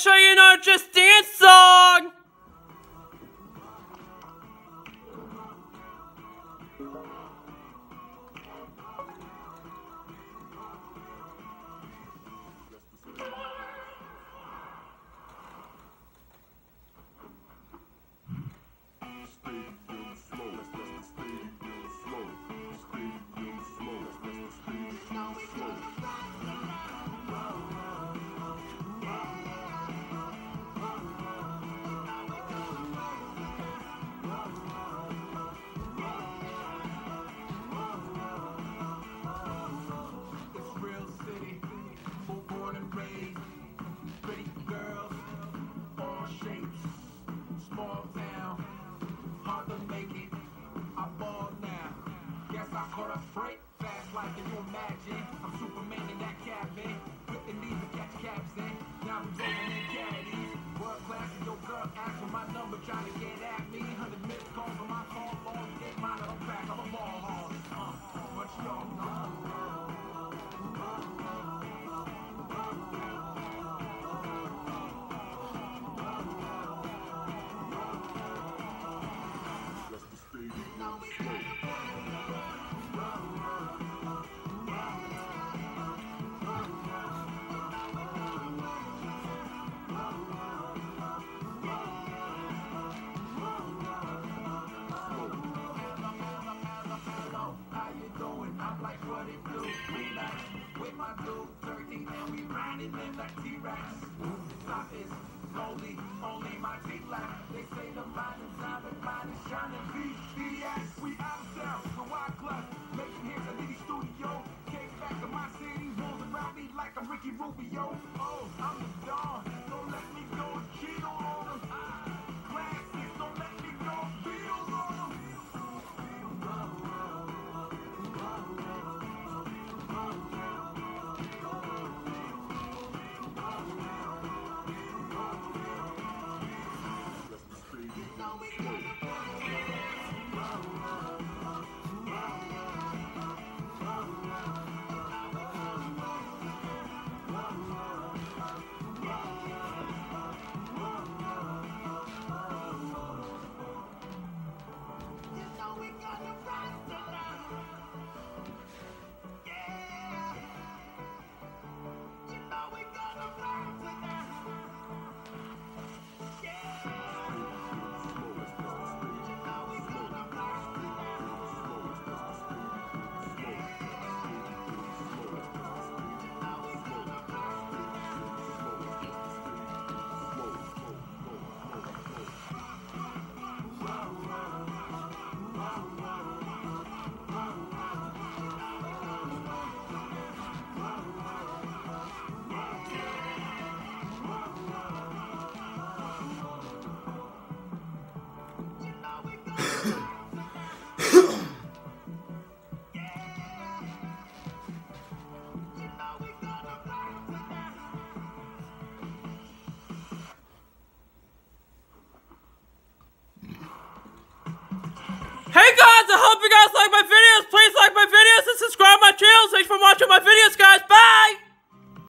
show you another Just Dance song! Like can you imagine? I'm Superman in that cabin. With the knees to catch caps in. Now I'm rolling in What it do? Relax with my dude, 13, and we riding them like T-Rex. Life is lonely, only my teeth lack. They say the mind is diamond, mind is shining. VVS, we out of town, the wild club, making hits at the studio. Came back to my city, walls around me like I'm Ricky Rubio. Oh, I'm the dawn, don't let me go cheat on Tomorrow. Hey guys, I hope you guys like my videos. Please like my videos and subscribe my channel. Thanks for watching my videos, guys. Bye!